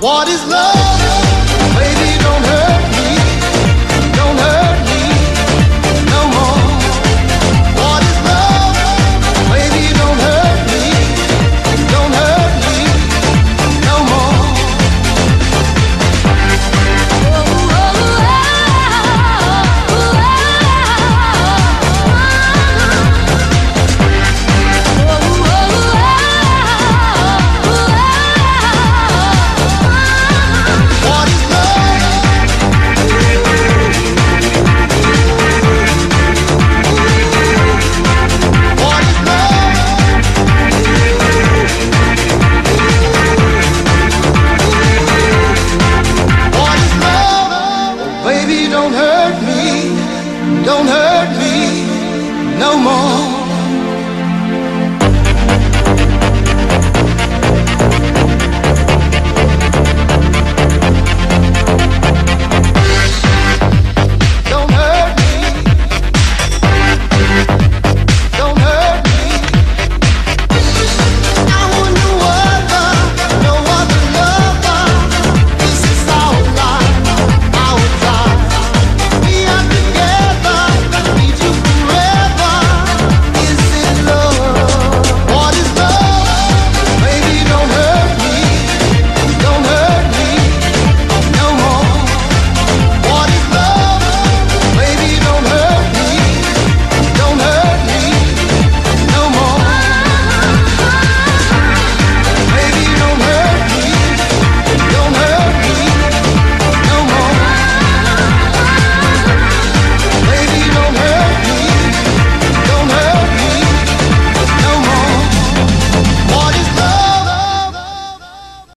What is love? no more.